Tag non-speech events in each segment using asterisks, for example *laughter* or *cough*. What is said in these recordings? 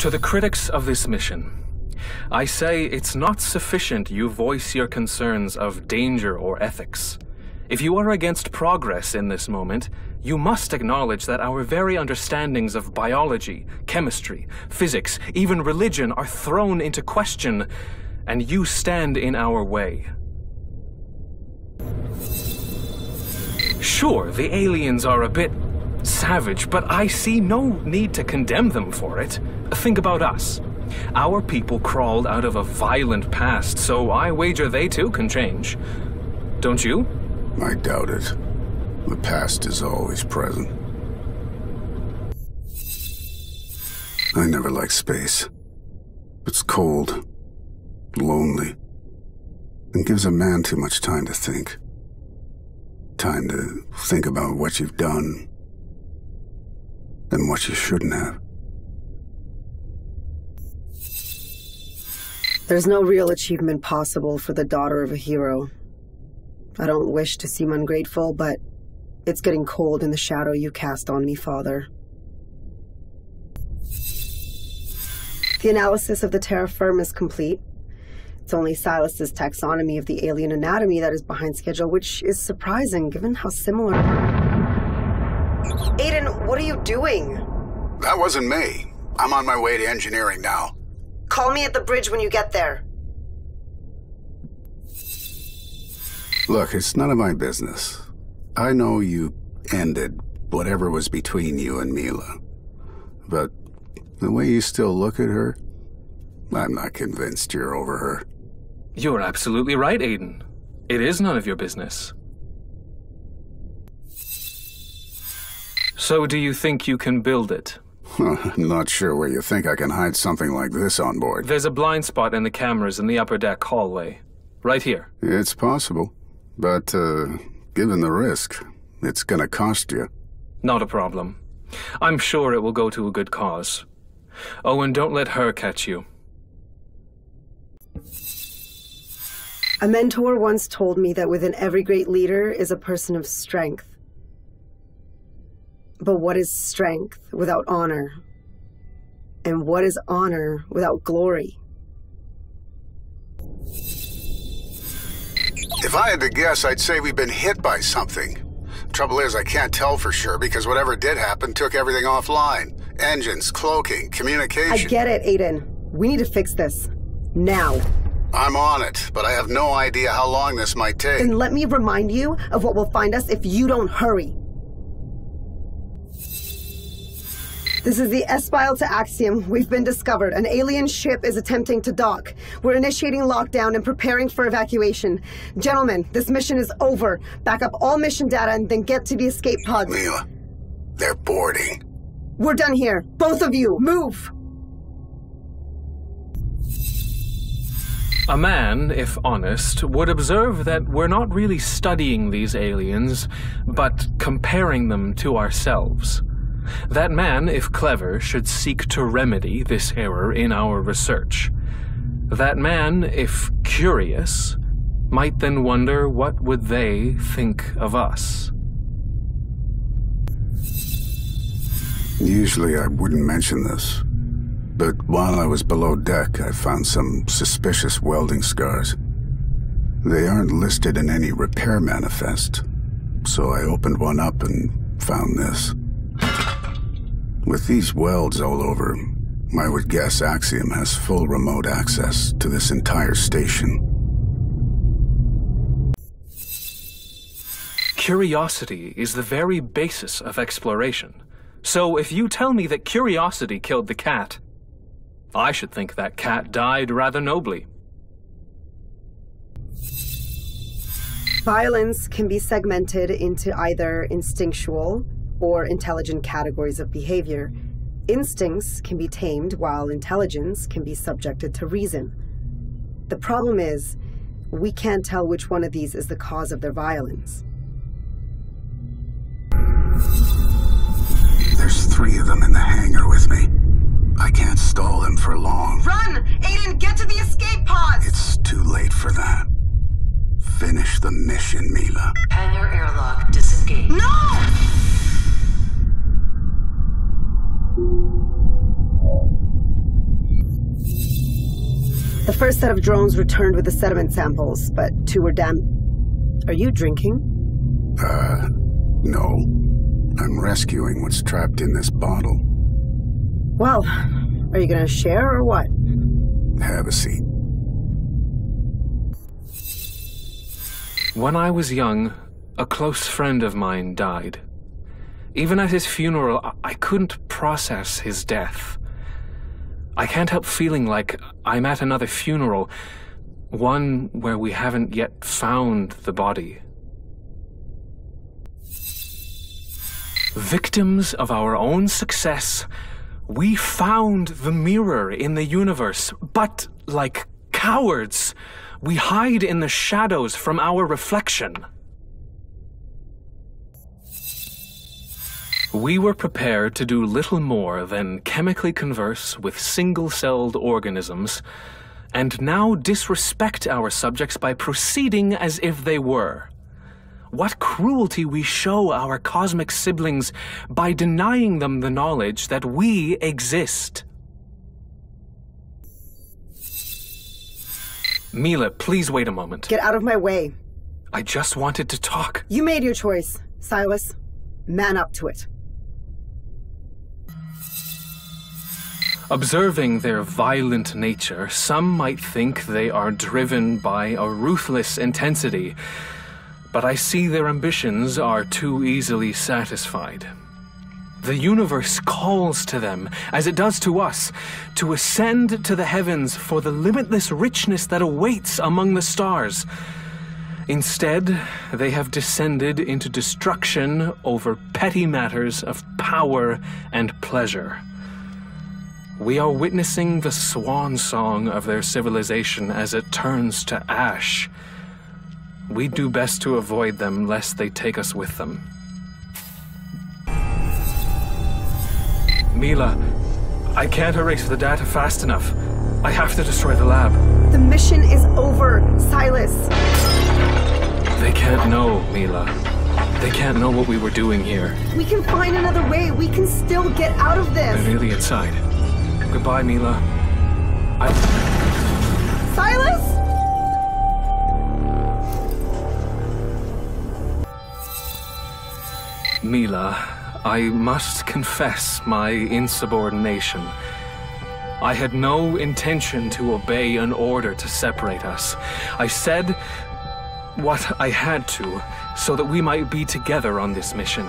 To the critics of this mission, I say it's not sufficient you voice your concerns of danger or ethics. If you are against progress in this moment, you must acknowledge that our very understandings of biology, chemistry, physics, even religion are thrown into question, and you stand in our way. Sure, the aliens are a bit savage, but I see no need to condemn them for it. Think about us. Our people crawled out of a violent past, so I wager they too can change. Don't you? I doubt it. The past is always present. I never liked space. It's cold, lonely, and gives a man too much time to think. Time to think about what you've done and what you shouldn't have. There's no real achievement possible for the daughter of a hero. I don't wish to seem ungrateful, but it's getting cold in the shadow you cast on me, Father. The analysis of the terra firma is complete. It's only Silas's taxonomy of the alien anatomy that is behind schedule, which is surprising given how similar... Aiden, what are you doing? That wasn't me. I'm on my way to engineering now. Call me at the bridge when you get there. Look, it's none of my business. I know you ended whatever was between you and Mila. But the way you still look at her, I'm not convinced you're over her. You're absolutely right, Aiden. It is none of your business. So do you think you can build it? I'm *laughs* not sure where you think I can hide something like this on board. There's a blind spot in the cameras in the upper deck hallway. Right here. It's possible. But, uh, given the risk, it's gonna cost you. Not a problem. I'm sure it will go to a good cause. Oh, and don't let her catch you. A mentor once told me that within every great leader is a person of strength. But what is strength without honor? And what is honor without glory? If I had to guess, I'd say we've been hit by something. Trouble is, I can't tell for sure because whatever did happen took everything offline. Engines, cloaking, communication. I get it, Aiden. We need to fix this. Now. I'm on it, but I have no idea how long this might take. Then let me remind you of what will find us if you don't hurry. This is the Espial to Axiom. We've been discovered. An alien ship is attempting to dock. We're initiating lockdown and preparing for evacuation. Gentlemen, this mission is over. Back up all mission data and then get to the escape pods. Mila, they're boarding. We're done here. Both of you, move! A man, if honest, would observe that we're not really studying these aliens, but comparing them to ourselves. That man, if clever, should seek to remedy this error in our research. That man, if curious, might then wonder what would they think of us. Usually I wouldn't mention this, but while I was below deck, I found some suspicious welding scars. They aren't listed in any repair manifest, so I opened one up and found this. With these welds all over, I would guess Axiom has full remote access to this entire station. Curiosity is the very basis of exploration. So if you tell me that curiosity killed the cat, I should think that cat died rather nobly. Violence can be segmented into either instinctual or intelligent categories of behavior. Instincts can be tamed while intelligence can be subjected to reason. The problem is, we can't tell which one of these is the cause of their violence. There's three of them in the hangar with me. I can't stall them for long. Run! Aiden, get to the escape pods! It's The first set of drones returned with the sediment samples, but two were damp. Are you drinking? Uh, no. I'm rescuing what's trapped in this bottle. Well, are you gonna share or what? Have a seat. When I was young, a close friend of mine died. Even at his funeral, I couldn't process his death. I can't help feeling like I'm at another funeral, one where we haven't yet found the body. Victims of our own success, we found the mirror in the universe, but like cowards, we hide in the shadows from our reflection. We were prepared to do little more than chemically converse with single-celled organisms, and now disrespect our subjects by proceeding as if they were. What cruelty we show our cosmic siblings by denying them the knowledge that we exist. Mila, please wait a moment. Get out of my way. I just wanted to talk. You made your choice, Silas. Man up to it. Observing their violent nature, some might think they are driven by a ruthless intensity, but I see their ambitions are too easily satisfied. The universe calls to them, as it does to us, to ascend to the heavens for the limitless richness that awaits among the stars. Instead, they have descended into destruction over petty matters of power and pleasure. We are witnessing the swan song of their civilization as it turns to ash. We do best to avoid them lest they take us with them. Mila, I can't erase the data fast enough. I have to destroy the lab. The mission is over, Silas. They can't know, Mila. They can't know what we were doing here. We can find another way. We can still get out of this. They're nearly inside. Goodbye, Mila. I. Silas? Mila, I must confess my insubordination. I had no intention to obey an order to separate us. I said what I had to so that we might be together on this mission.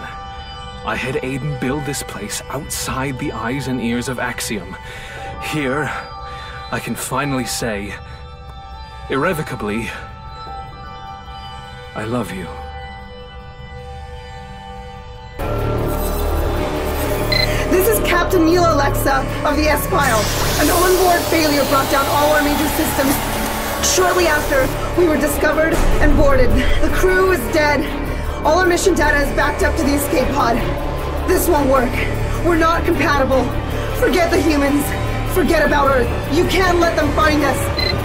I had Aiden build this place outside the eyes and ears of Axiom. Here, I can finally say, irrevocably, I love you. This is Captain Neil Alexa of the Espial. An onboard failure brought down all our major systems. Shortly after, we were discovered and boarded. The crew is dead. All our mission data is backed up to the escape pod. This won't work. We're not compatible. Forget the humans. Forget about Earth. You can't let them find us.